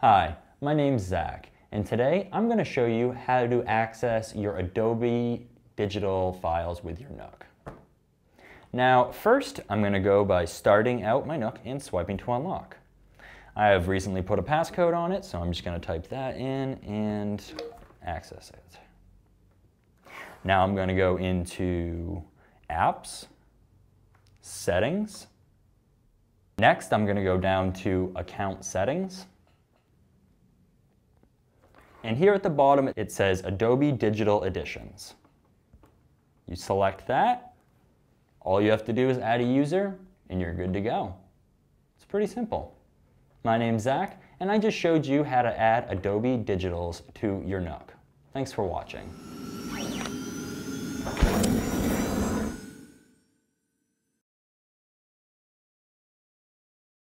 Hi, my name's Zach, and today I'm going to show you how to access your Adobe digital files with your Nook. Now, first I'm going to go by starting out my Nook and swiping to unlock. I have recently put a passcode on it, so I'm just going to type that in and access it. Now I'm going to go into Apps, Settings. Next, I'm going to go down to Account Settings. And here at the bottom, it says Adobe Digital Editions. You select that. All you have to do is add a user, and you're good to go. It's pretty simple. My name's Zach, and I just showed you how to add Adobe Digitals to your Nook. Thanks for watching.